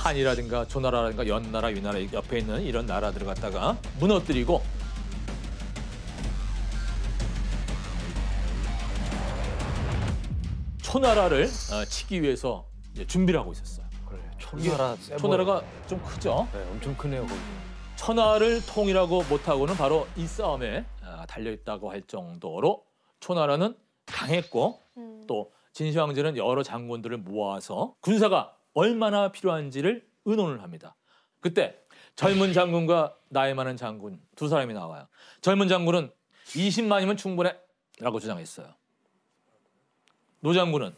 한이라든가 조나라라든가 연나라, 위나라 옆에 있는 이런 나라들을 갖다가 무너뜨리고 초나라를 어, 치기 위해서 이제 준비를 하고 있었어요. 그래. 초나라 세 초나라가 좀 크죠. 네, 엄청 크네요 거기. 천하를 통일하고 못하고는 바로 이 싸움에 아, 달려있다고 할 정도로 초나라는 강했고 또 진시황제는 여러 장군들을 모아서 군사가 얼마나 필요한지를 의논을 합니다. 그때 젊은 장군과 나이 많은 장군 두 사람이 나와요. 젊은 장군은 20만이면 충분해 라고 주장했어요. 노 장군은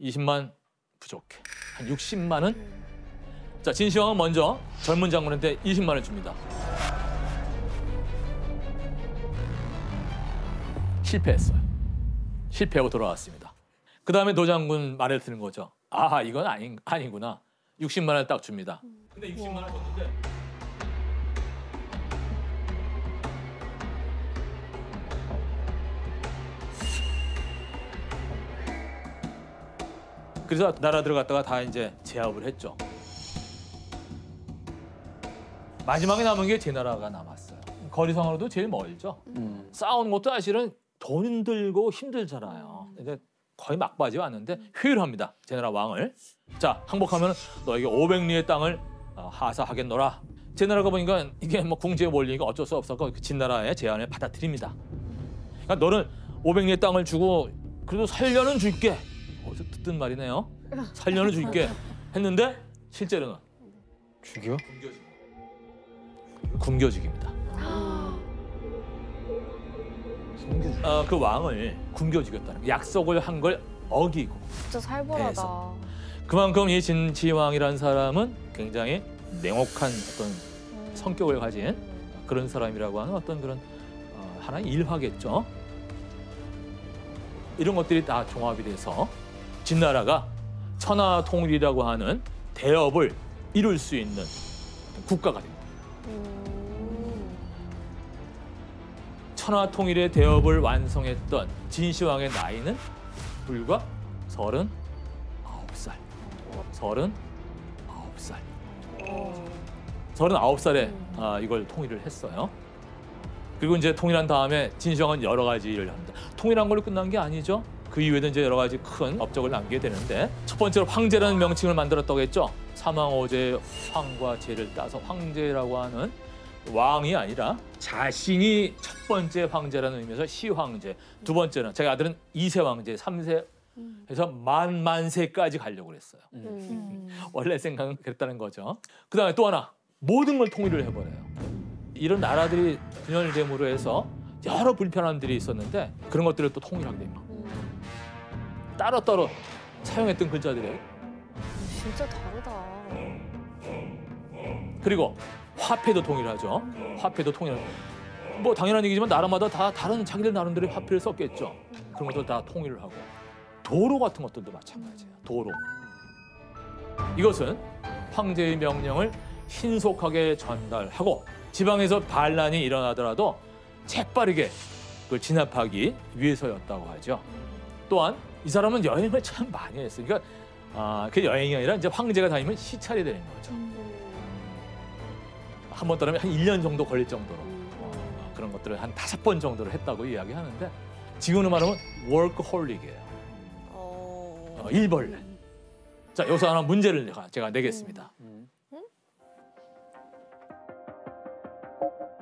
20만 부족해. 한 60만은 자, 진시황은 먼저 젊은 장군한테 20만을 줍니다. 실패했어요. 실패하고 돌아왔습니다. 그 다음에 노 장군 말을 듣는 거죠. 아, 이건 아니, 아니구나. 60만을 딱 줍니다. 근데 60만을 줬는데 그래서 나라 들어갔다가 다 이제 제압을 했죠. 마지막에 남은 게 제 나라가 남았어요. 거리상으로도 제일 멀죠. 음. 싸우는 것도 사실은 돈 들고 힘들잖아요. 이제 거의 막바지 왔는데 회유합니다. 제나라 왕을. 자 항복하면 너에게 500리의 땅을 어, 하사하겠노라. 제나라가 보니까 이게 뭐 궁지의 원리니까 어쩔 수 없었고 그 진나라의 제안을 받아들입니다. 그러니까 너는 500리의 땅을 주고 그래도 살려는 줄게. 어디서 듣던 말이네요. 살려는 줄게 했는데 실제로는 죽여? 굶겨죽입니다. 어, 그 왕을 굶겨주겠다는 거. 약속을 한 걸 어기고 진짜 살벌하다. 해서. 그만큼 이 진지왕이라는 사람은 굉장히 냉혹한 어떤 성격을 가진 그런 사람이라고 하는 어떤 그런 어, 하나의 일화겠죠. 이런 것들이 다 종합이 돼서 진나라가 천하 통일이라고 하는 대업을 이룰 수 있는 국가가 됩니다. 음. 천하 통일의 대업을 완성했던 진시황의 나이는 불과 서른 아홉 살. 서른 아홉 살. 어. 서른 아홉 살에 아, 이걸 통일을 했어요. 그리고 이제 통일한 다음에 진시황은 여러 가지 일을 합니다. 통일한 걸로 끝난 게 아니죠. 그 이후에도 이제 여러 가지 큰 업적을 남기게 되는데 첫 번째로 황제라는 명칭을 만들었다고 했죠. 사망오제 황과 제를 따서 황제라고 하는 왕이 아니라 자신이 첫 번째 황제라는 의미에서 시황제, 두 번째는 자기 아들은 이세 황제, 삼세 해서 만 만세까지 가려고 그랬어요. 음. 원래 생각은 그랬다는 거죠. 그다음에 또 하나 모든 걸 통일을 해버려요. 이런 나라들이 분열됨으로 해서 여러 불편함들이 있었는데 그런 것들을 또 통일하게 됩니다. 따로따로 사용했던 글자들이에요. 진짜 다르다. 그리고 화폐도 통일하죠. 화폐도 통일. 뭐 당연한 얘기지만 나라마다 다 다른 자기들 나름대로 화폐를 썼겠죠. 그런 것들 다 통일을 하고 도로 같은 것들도 마찬가지예요. 도로. 이것은 황제의 명령을 신속하게 전달하고 지방에서 반란이 일어나더라도 재빠르게 그걸 진압하기 위해서였다고 하죠. 또한 이 사람은 여행을 참 많이. 그러니까 아, 그 여행이 아니라 이제 황제가 다니면 시찰이 되는 거죠. 한 번 떠나면 한 1년 정도 걸릴 정도로 어, 그런 것들을 한 다섯 번 정도를 했다고 이야기하는데 지금으로 말하면 워크홀릭이에요. 어. 어, 일벌레. 자, 여기서 하나 문제를 제가, 제가 내겠습니다. 음.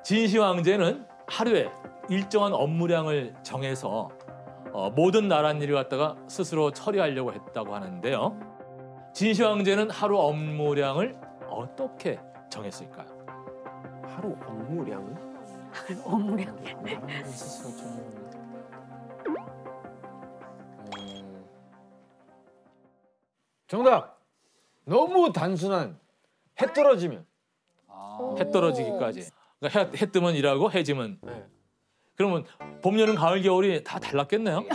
진시 황제는 하루에 일정한 업무량을 정해서 어, 모든 나랏일을 갖다가 스스로 처리하려고 했다고 하는데요. 진시 황제는 하루 업무량을 어떻게 정했을까요? 하루 업무량은? 업무량. 나라는 스스로 좀. 음. 정답. 너무 단순한 해 떨어지면. 오. 해 떨어지기까지. 그러니까 해, 해 뜨면 일하고 해 지면 네. 그러면 봄, 여름, 가을, 겨울이 다 달랐겠네요.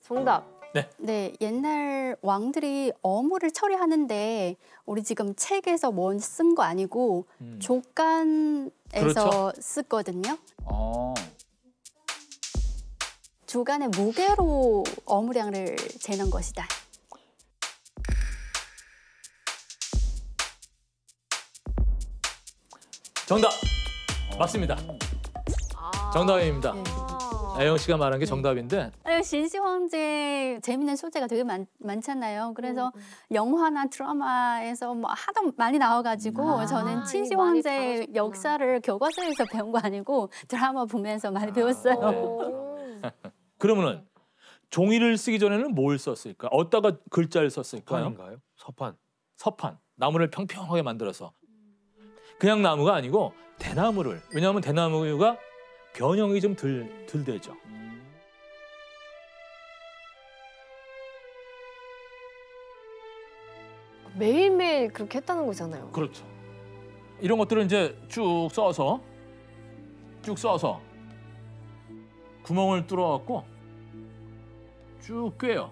정답. 네. 네, 옛날 왕들이 어물을 처리하는데 우리 지금 책에서 뭔 쓴 거 아니고 음. 조간에서 그렇죠? 쓰거든요. 아. 어. 조간의 무게로 어물량을 재는 것이다. 정답! 맞습니다. 정답입니다. 네. 아영 씨가 말한 게 정답인데 아유, 진시 황제 재밌는 소재가 되게 많, 많잖아요. 그래서 음, 영화나 드라마에서 뭐 하도 많이 나와가지고 아, 저는 친시 많이 황제 다루셨구나. 역사를 교과서에서 배운 거 아니고 드라마 보면서 많이 배웠어요. 오. 그러면은 종이를 쓰기 전에는 뭘 썼을까? 어디다가 글자를 썼을까요? 서판인가요? 서판. 서판. 나무를 평평하게 만들어서 그냥 나무가 아니고 대나무를 왜냐하면 대나무가 변형이 좀 덜 덜 되죠. 매일매일 그렇게 했다는 거잖아요. 그렇죠. 이런 것들을 이제 쭉 써서 쭉 써서 구멍을 뚫어갖고 쭉 꿰요.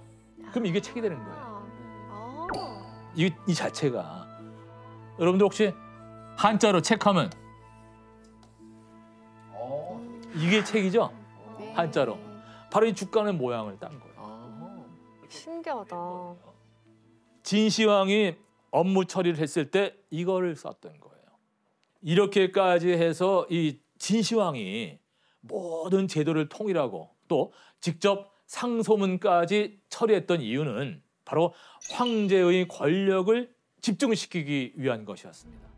그럼 이게 책이 되는 거예요. 아. 이, 이 자체가 여러분들 혹시 한자로 책하면 이게 책이죠? 네. 한자로. 바로 이 죽가는 모양을 딴 거예요. 아. 신기하다. 진시황이 업무 처리를 했을 때 이거를 썼던 거예요. 이렇게까지 해서 이 진시황이 모든 제도를 통일하고 또 직접 상소문까지 처리했던 이유는 바로 황제의 권력을 집중시키기 위한 것이었습니다.